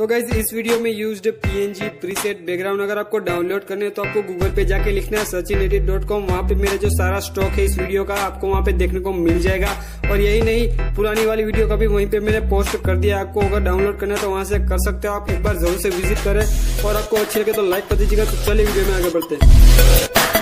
तो गाइज़ इस वीडियो में use P N G preset background अगर आपको डाउनलोड करने है तो आपको गूगल पे जाके लिखना है सचिन एडिट डॉट कॉम वहाँ पे मेरा जो सारा स्टॉक है इस वीडियो का, आपको वहाँ पे देखने को मिल जाएगा। और यही नहीं, पुरानी वाली वीडियो का भी वहीं पे मैंने पोस्ट कर दिया आपको अगर डाउनलोड करना है तो वहाँ से कर सकते हो, आप एक बार ज़रूर से विज़िट करें। और आपको अच्छी लगे तो लाइक कर दीजिएगा तो चलिए वीडियो में आगे बढ़ते हैं।